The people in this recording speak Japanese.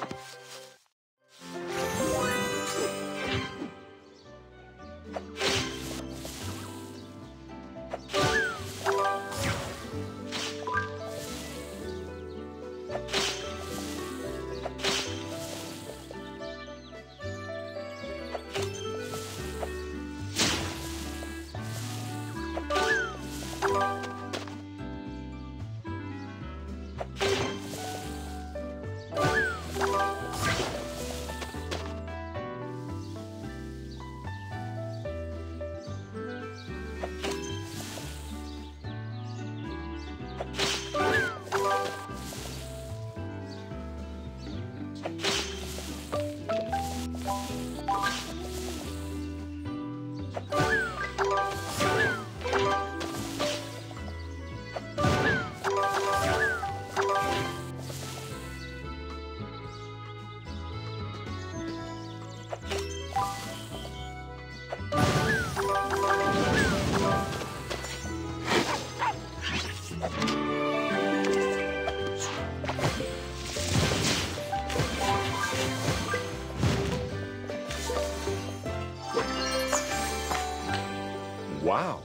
you you Wow!